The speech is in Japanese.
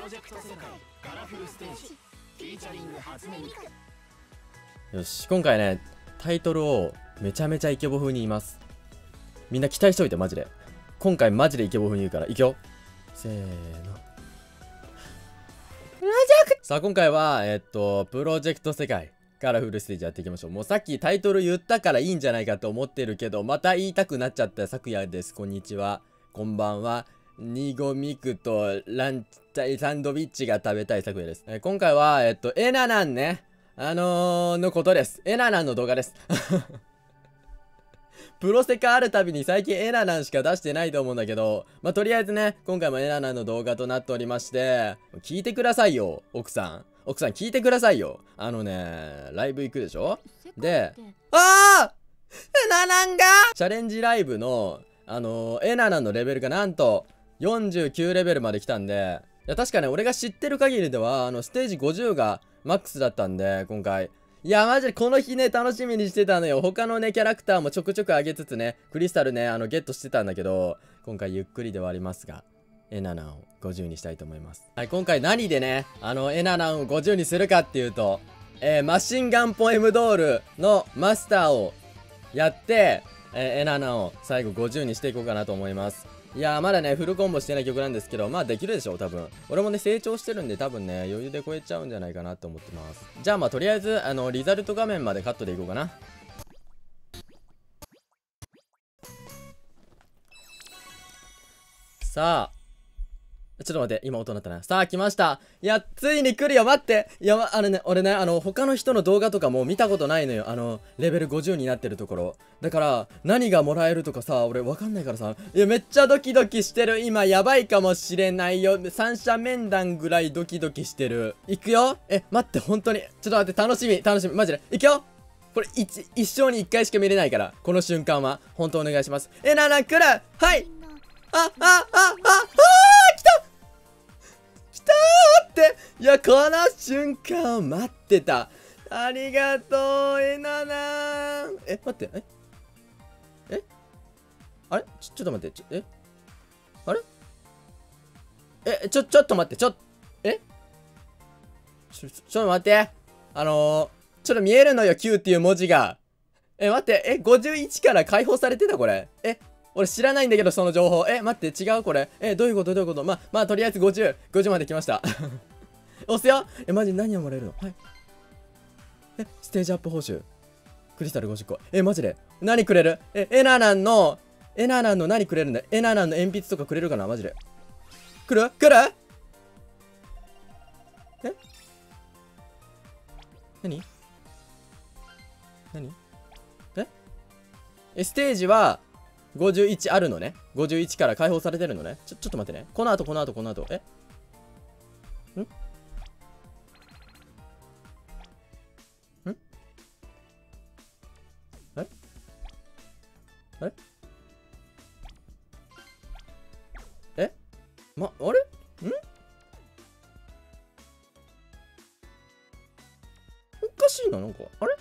ロジェクト世界カラフルステージフィーチャリング初音ミク。よし今回ねタイトルをめちゃめちゃイケボ風に言います。みんな期待しといてマジで。今回マジでイケボ風に言うからいくよ。せーの。さあ今回はえっとプロジェクト世界カラフルステージやっていきましょう。もうさっきタイトル言ったからいいんじゃないかと思ってるけどまた言いたくなっちゃった昨夜です。こんにちは。こんばんはニゴミクとランチサンドビッチが食べたい昨夜です、えー今回はえっとエナナンね。あのー、のことです。エナナンの動画です。プロセカあるたびに最近エナナンしか出してないと思うんだけど、まあ、とりあえずね、今回もエナナンの動画となっておりまして、聞いてくださいよ、奥さん。奥さん聞いてくださいよ。あのね、ライブ行くでしょ？で、ああエナナンが!チャレンジライブの、あのーエナナンのレベルがなんと49レベルまで来たんで、いや確かね、俺が知ってる限りでは、あの、ステージ50がマックスだったんで、今回。いや、マジでこの日ね、楽しみにしてたのよ。他のね、キャラクターもちょくちょく上げつつね、クリスタルね、あの、ゲットしてたんだけど、今回ゆっくりではありますが、エナナを50にしたいと思います。はい、今回何でね、あの、エナナを50にするかっていうと、えーマシンガンポエムドールのマスターをやって、えーエナナを最後50にしていこうかなと思います。いやまだね、フルコンボしてない曲なんですけど、まあできるでしょう、多分。俺もね、成長してるんで、多分ね、余裕で超えちゃうんじゃないかなと思ってます。じゃあまあとりあえず、あの、リザルト画面までカットでいこうかな。さあ、ちょっと待って、今音鳴ったな。さあ、来ました。いや、ついに来るよ、待って。いや、あのね、俺ね、あの、他の人の動画とかも見たことないのよ。あの、レベル50になってるところ。だから、何がもらえるとかさ、俺わかんないからさ。いや、めっちゃドキドキしてる。今、やばいかもしれないよ。三者面談ぐらいドキドキしてる。いくよえ、待って、本当に。ちょっと待って、楽しみ、楽しみ。マジで。いくよこれ一、一生に一回しか見れないから。この瞬間は。本当お願いします。え、なな、来るはいあ、あ、あ、あ、あ、いやこの瞬間を待ってた。ありがとうえななー。え待ってえ？え？あれ？ちょちょっと待って。ちょえ？あれ？えちょちょっと待って。ちょえ？ちょちょっと待って。あのー、ちょっと見えるのよ Q っていう文字が。え待って。え51から解放されてたこれ？え？俺知らないんだけどその情報。え待って。違うこれ？えどういうこと？どういうこと？ままあとりあえず5050まで来ました。押すよ。えマジ何をもらえるの？はい。えステージアップ報酬。クリスタル50個。えマジで？何くれる？えエナナンのエナナンの何くれるんだ？エナナンの鉛筆とかくれるかな？マジで。来る？来る？え？何？何？え？えステージは51あるのね。51から解放されてるのね。ちょちょっと待ってね。この後この後この後。え？ん？え？え？まあれ？ん？おかしいななんか。あれ？